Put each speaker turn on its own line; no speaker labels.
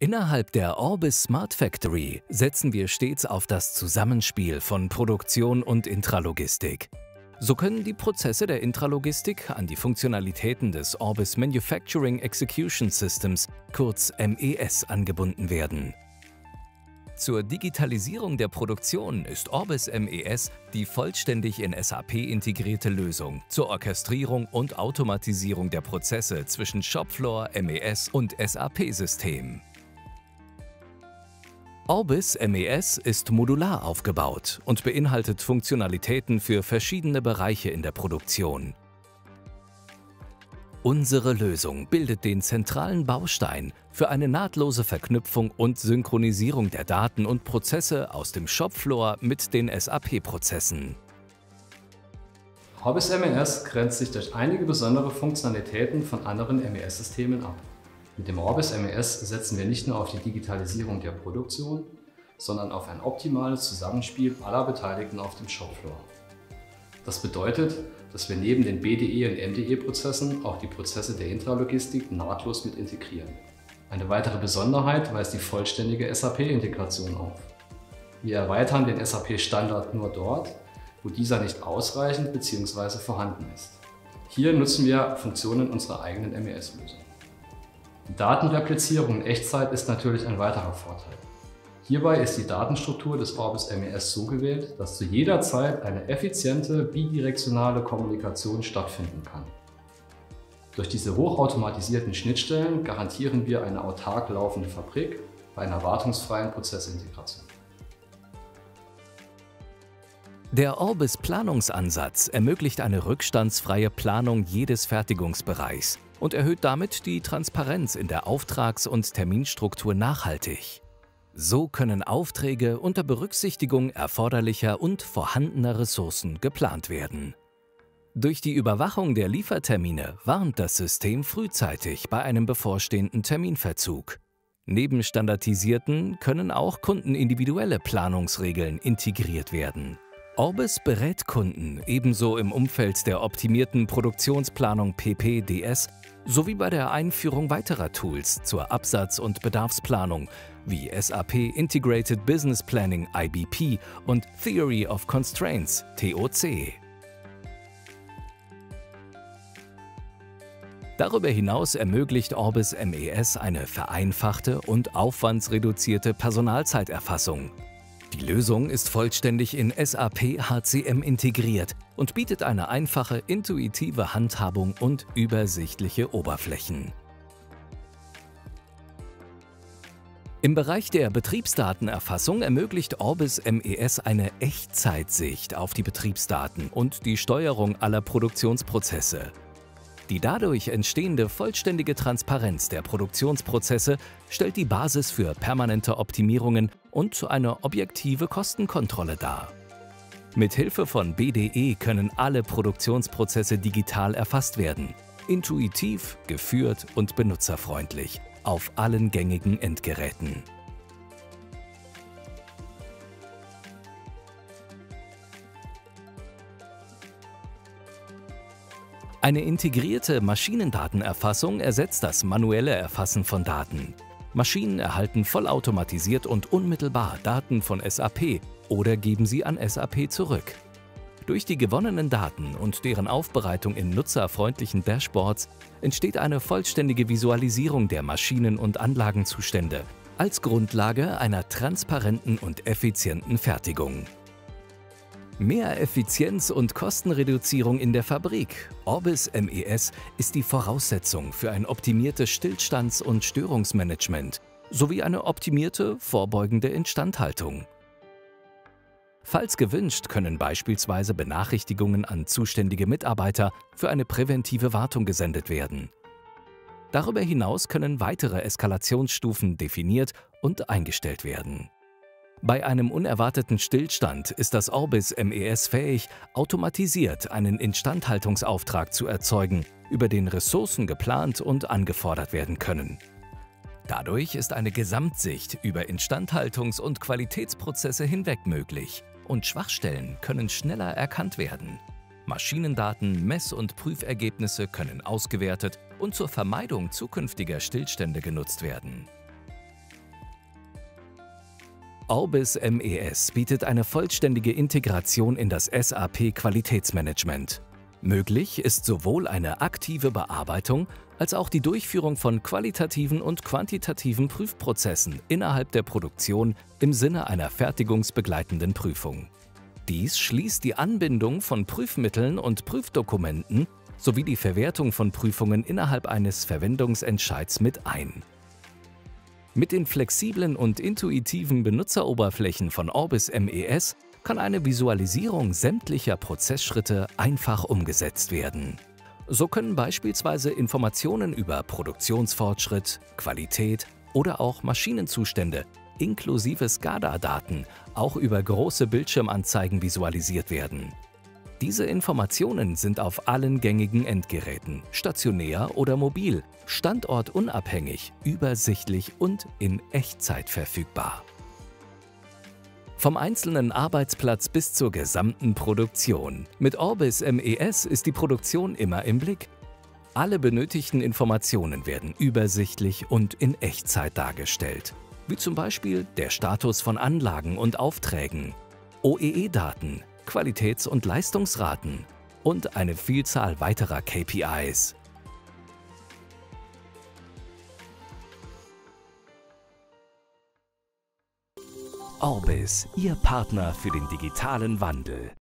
Innerhalb der Orbis Smart Factory setzen wir stets auf das Zusammenspiel von Produktion und Intralogistik. So können die Prozesse der Intralogistik an die Funktionalitäten des Orbis Manufacturing Execution Systems, kurz MES, angebunden werden. Zur Digitalisierung der Produktion ist Orbis MES die vollständig in SAP integrierte Lösung zur Orchestrierung und Automatisierung der Prozesse zwischen Shopfloor, MES und SAP-System. Orbis MES ist modular aufgebaut und beinhaltet Funktionalitäten für verschiedene Bereiche in der Produktion. Unsere Lösung bildet den zentralen Baustein für eine nahtlose Verknüpfung und Synchronisierung der Daten und Prozesse aus dem Shopfloor mit den SAP-Prozessen.
Orbis MES grenzt sich durch einige besondere Funktionalitäten von anderen MES-Systemen ab. Mit dem Orbis MES setzen wir nicht nur auf die Digitalisierung der Produktion, sondern auf ein optimales Zusammenspiel aller Beteiligten auf dem Shopfloor. Das bedeutet, dass wir neben den BDE und MDE-Prozessen auch die Prozesse der Intralogistik nahtlos mit integrieren. Eine weitere Besonderheit weist die vollständige SAP-Integration auf. Wir erweitern den SAP-Standard nur dort, wo dieser nicht ausreichend bzw. vorhanden ist. Hier nutzen wir Funktionen unserer eigenen MES-Lösung. Die Datenreplizierung in Echtzeit ist natürlich ein weiterer Vorteil. Hierbei ist die Datenstruktur des Orbis MES so gewählt, dass zu jeder Zeit eine effiziente bidirektionale Kommunikation stattfinden kann. Durch diese hochautomatisierten Schnittstellen garantieren wir eine autark laufende Fabrik bei einer wartungsfreien Prozessintegration.
Der Orbis Planungsansatz ermöglicht eine rückstandsfreie Planung jedes Fertigungsbereichs und erhöht damit die Transparenz in der Auftrags- und Terminstruktur nachhaltig. So können Aufträge unter Berücksichtigung erforderlicher und vorhandener Ressourcen geplant werden. Durch die Überwachung der Liefertermine warnt das System frühzeitig bei einem bevorstehenden Terminverzug. Neben standardisierten können auch kundenindividuelle Planungsregeln integriert werden. Orbis berät Kunden ebenso im Umfeld der optimierten Produktionsplanung PPDS sowie bei der Einführung weiterer Tools zur Absatz- und Bedarfsplanung wie SAP Integrated Business Planning IBP und Theory of Constraints TOC. Darüber hinaus ermöglicht Orbis MES eine vereinfachte und aufwandsreduzierte Personalzeiterfassung. Die Lösung ist vollständig in SAP HCM integriert und bietet eine einfache, intuitive Handhabung und übersichtliche Oberflächen. Im Bereich der Betriebsdatenerfassung ermöglicht Orbis MES eine Echtzeitsicht auf die Betriebsdaten und die Steuerung aller Produktionsprozesse. Die dadurch entstehende vollständige Transparenz der Produktionsprozesse stellt die Basis für permanente Optimierungen und eine objektive Kostenkontrolle dar. Mit Hilfe von BDE können alle Produktionsprozesse digital erfasst werden, intuitiv, geführt und benutzerfreundlich auf allen gängigen Endgeräten. Eine integrierte Maschinendatenerfassung ersetzt das manuelle Erfassen von Daten. Maschinen erhalten vollautomatisiert und unmittelbar Daten von SAP oder geben sie an SAP zurück. Durch die gewonnenen Daten und deren Aufbereitung in nutzerfreundlichen Dashboards entsteht eine vollständige Visualisierung der Maschinen- und Anlagenzustände als Grundlage einer transparenten und effizienten Fertigung. Mehr Effizienz und Kostenreduzierung in der Fabrik. Orbis MES ist die Voraussetzung für ein optimiertes Stillstands- und Störungsmanagement sowie eine optimierte vorbeugende Instandhaltung. Falls gewünscht, können beispielsweise Benachrichtigungen an zuständige Mitarbeiter für eine präventive Wartung gesendet werden. Darüber hinaus können weitere Eskalationsstufen definiert und eingestellt werden. Bei einem unerwarteten Stillstand ist das Orbis MES fähig, automatisiert einen Instandhaltungsauftrag zu erzeugen, über den Ressourcen geplant und angefordert werden können. Dadurch ist eine Gesamtsicht über Instandhaltungs- und Qualitätsprozesse hinweg möglich und Schwachstellen können schneller erkannt werden. Maschinendaten, Mess- und Prüfergebnisse können ausgewertet und zur Vermeidung zukünftiger Stillstände genutzt werden. Orbis MES bietet eine vollständige Integration in das SAP Qualitätsmanagement. Möglich ist sowohl eine aktive Bearbeitung als auch die Durchführung von qualitativen und quantitativen Prüfprozessen innerhalb der Produktion im Sinne einer fertigungsbegleitenden Prüfung. Dies schließt die Anbindung von Prüfmitteln und Prüfdokumenten sowie die Verwertung von Prüfungen innerhalb eines Verwendungsentscheids mit ein. Mit den flexiblen und intuitiven Benutzeroberflächen von Orbis MES kann eine Visualisierung sämtlicher Prozessschritte einfach umgesetzt werden. So können beispielsweise Informationen über Produktionsfortschritt, Qualität oder auch Maschinenzustände inklusive SCADA-Daten auch über große Bildschirmanzeigen visualisiert werden. Diese Informationen sind auf allen gängigen Endgeräten, stationär oder mobil, standortunabhängig, übersichtlich und in Echtzeit verfügbar. Vom einzelnen Arbeitsplatz bis zur gesamten Produktion. Mit Orbis MES ist die Produktion immer im Blick. Alle benötigten Informationen werden übersichtlich und in Echtzeit dargestellt, wie zum Beispiel der Status von Anlagen und Aufträgen, OEE-Daten, Qualitäts- und Leistungsraten und eine Vielzahl weiterer KPIs. Orbis, Ihr Partner für den digitalen Wandel.